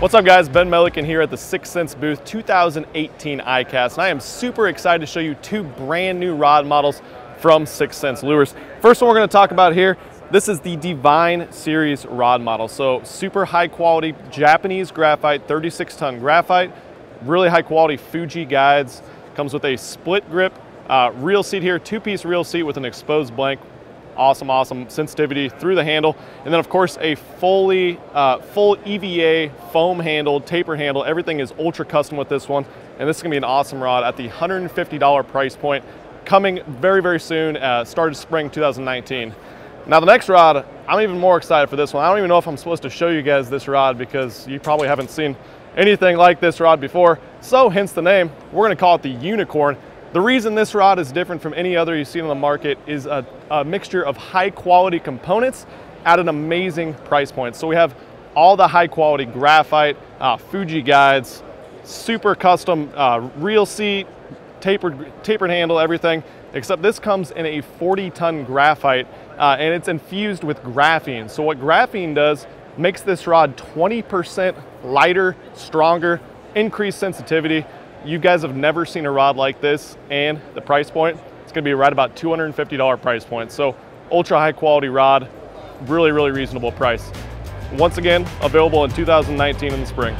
What's up guys, Ben Milliken here at the 6th Sense booth 2018 ICAST and I am super excited to show you two brand new rod models from 6th Sense Lures. First one we're going to talk about here, this is the Divine Series rod model. So super high quality Japanese graphite, 36 ton graphite, really high quality Fuji guides, comes with a split grip, uh, reel seat here, two piece reel seat with an exposed blank awesome, awesome sensitivity through the handle. And then of course a fully, uh, full EVA foam handle, taper handle, everything is ultra custom with this one. And this is gonna be an awesome rod at the $150 price point coming very, very soon, uh, started spring 2019. Now the next rod, I'm even more excited for this one. I don't even know if I'm supposed to show you guys this rod because you probably haven't seen anything like this rod before. So hence the name, we're gonna call it the Unicorn. The reason this rod is different from any other you see on the market is a, a mixture of high quality components at an amazing price point. So we have all the high quality graphite, uh, Fuji guides, super custom uh, reel seat, tapered, tapered handle, everything, except this comes in a 40 ton graphite uh, and it's infused with graphene. So what graphene does makes this rod 20% lighter, stronger, increased sensitivity, you guys have never seen a rod like this and the price point, it's gonna be right about $250 price point. So ultra high quality rod, really, really reasonable price. Once again, available in 2019 in the spring.